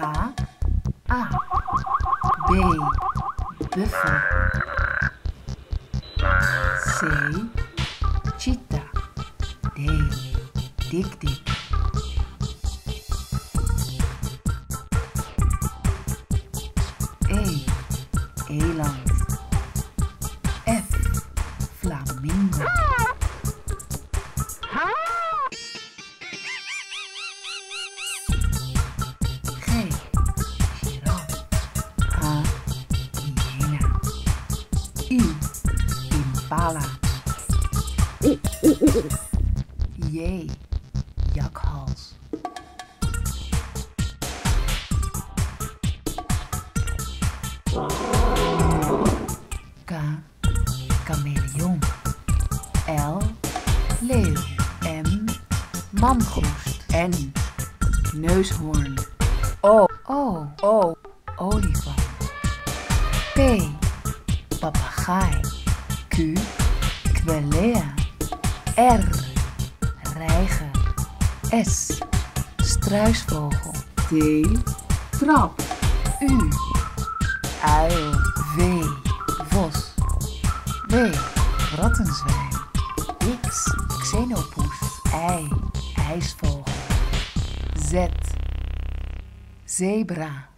A. A. B. Buffel. C. Cheetah. D. Dik dik. E. Eland. F. Flamingo. I. Impala. J. Jakhals. K. Chameleon. L. Leeuw. M. Mamgoest. N. Neushoorn. O. O. O. Olifant. P. Papegaai. Q. Kwelea. R. Reiger. S. Struisvogel. T. Trap. U. Uil. V. Vos. W. Rattenzwijn. X. Xenopoes. Y. IJsvogel. Z. Zebra.